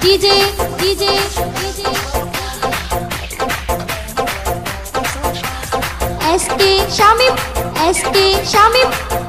DJ, DJ, DJ. SK Shamim, SK Shamim,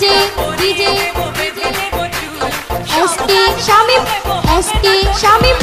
DJ DJ SP Shamim SP Shamim